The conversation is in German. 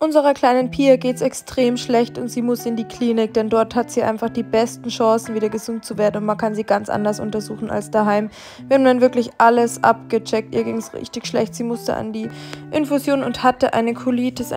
Unserer kleinen Pia geht es extrem schlecht und sie muss in die Klinik, denn dort hat sie einfach die besten Chancen, wieder gesund zu werden und man kann sie ganz anders untersuchen als daheim. Wir haben dann wirklich alles abgecheckt. Ihr ging es richtig schlecht. Sie musste an die Infusion und hatte eine Colitis,